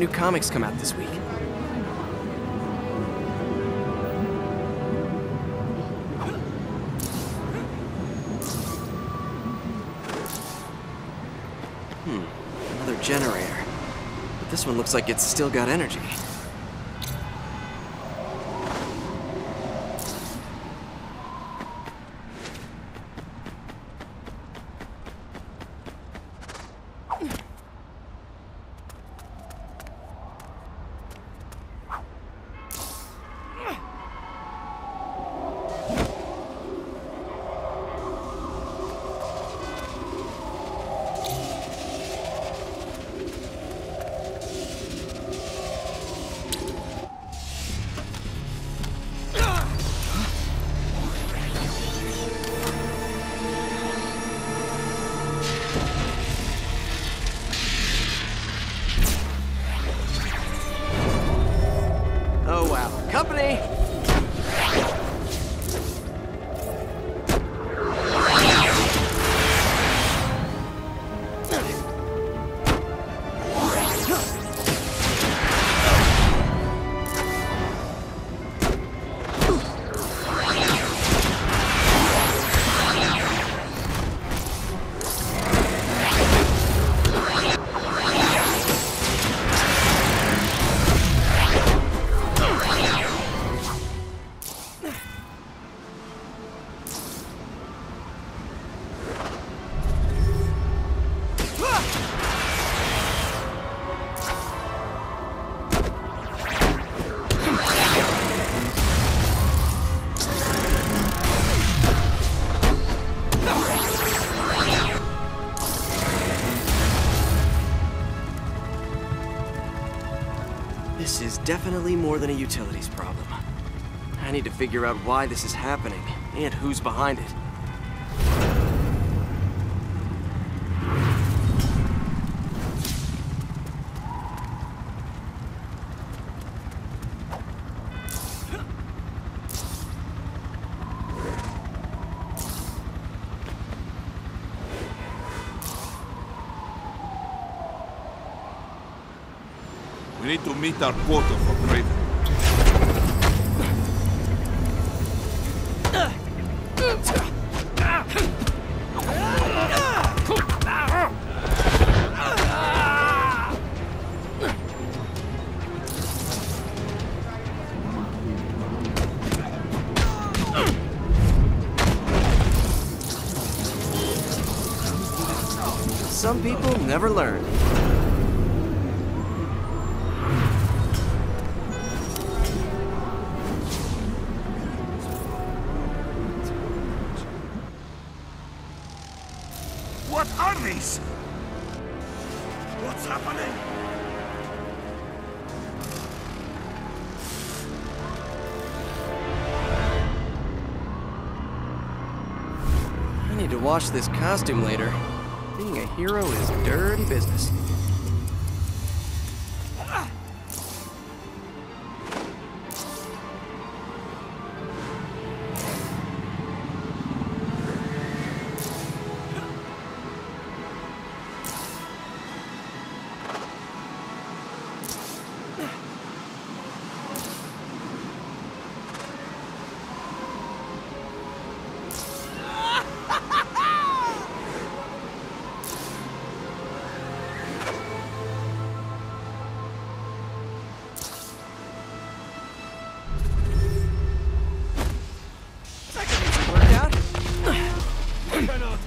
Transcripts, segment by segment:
new comics come out this week? Hmm, another generator. But this one looks like it's still got energy. This is definitely more than a utilities problem. I need to figure out why this is happening, and who's behind it. We need to meet our quota for Kraven. Some people never learn. Wash this costume later. Being a hero is dirty business.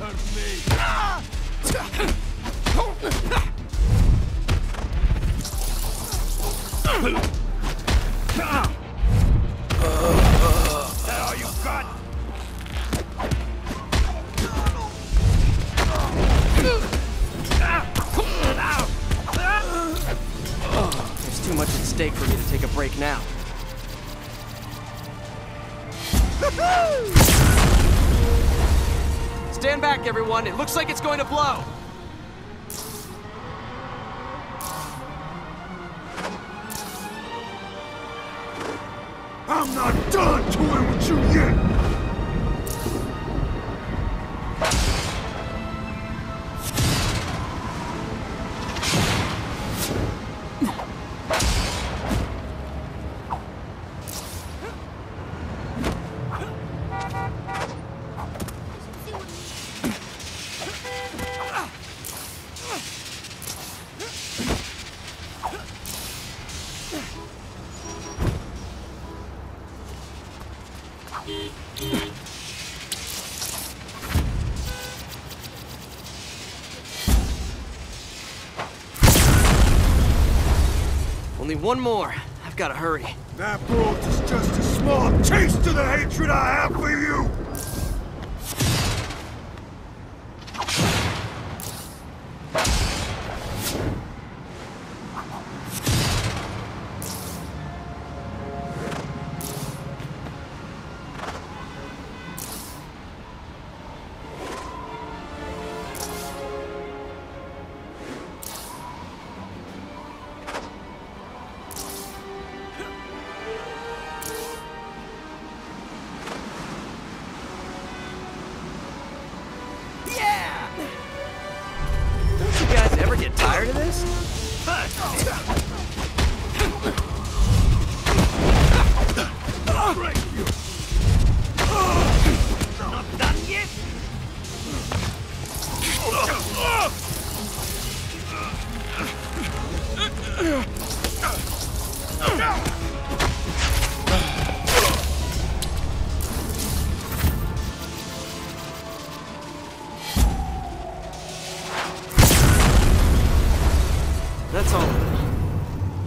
Hurt me! There's too much at stake for me to take a break now. Stand back, everyone. It looks like it's going to blow. I'm not done toying with you yet! Only one more. I've gotta hurry. That bolt is just a small taste of the hatred I have for you!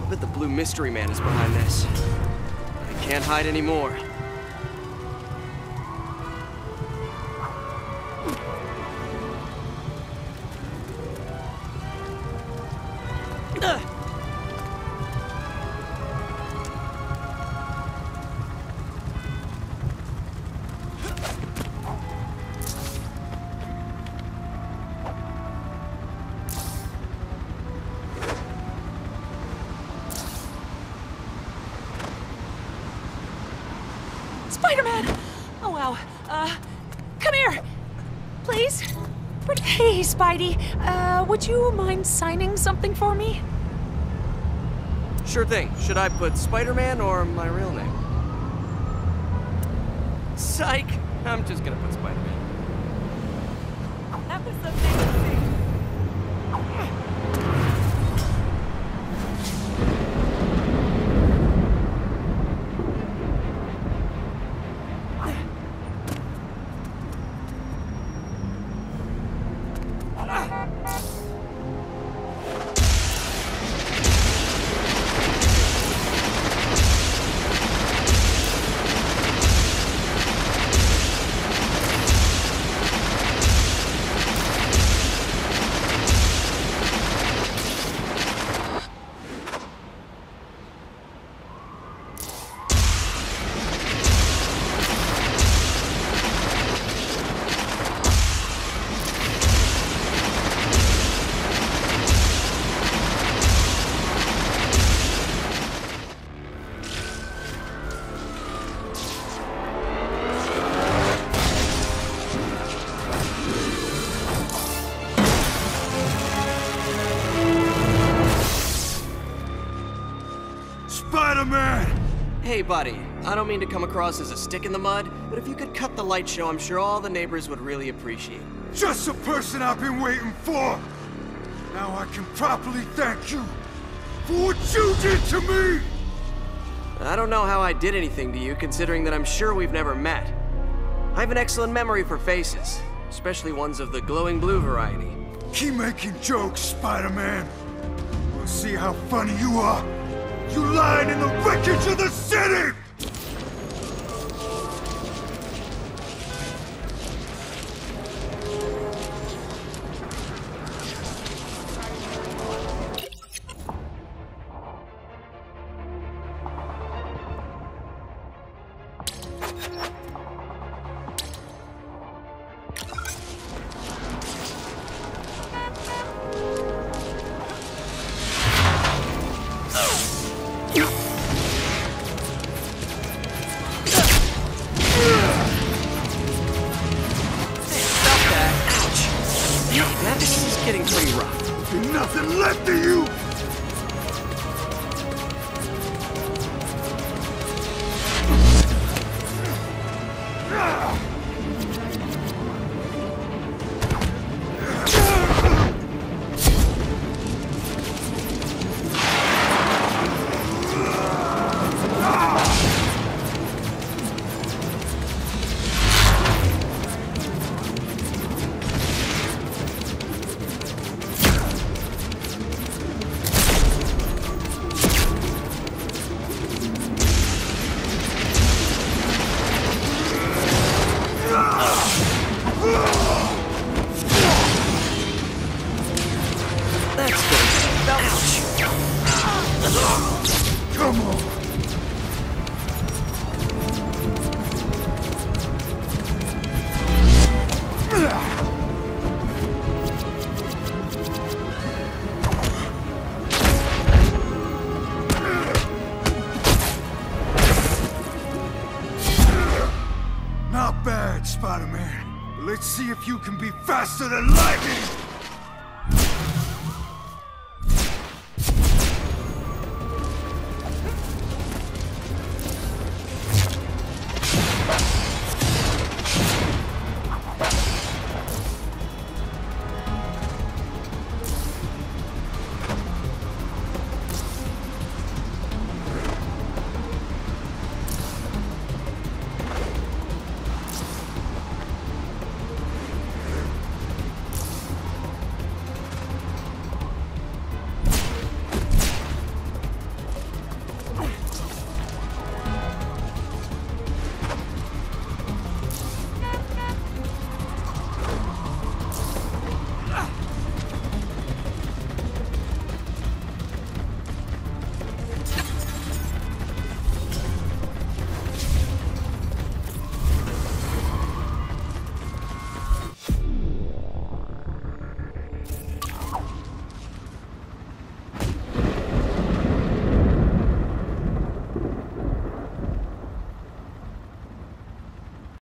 I'll bet the Blue Mystery Man is behind this. I can't hide anymore. Spider-Man! Oh, wow. Uh, come here! Please? Hey, Spidey, uh, would you mind signing something for me? Sure thing. Should I put Spider-Man or my real name? Psych! I'm just gonna put Spider-Man. That was amazing. Buddy. I don't mean to come across as a stick in the mud, but if you could cut the light show, I'm sure all the neighbors would really appreciate it. Just the person I've been waiting for! Now I can properly thank you for what you did to me! I don't know how I did anything to you, considering that I'm sure we've never met. I have an excellent memory for faces, especially ones of the glowing blue variety. Keep making jokes, Spider-Man. We'll see how funny you are. You lying in the wreckage of the city! Spider-Man. Let's see if you can be faster than lightning!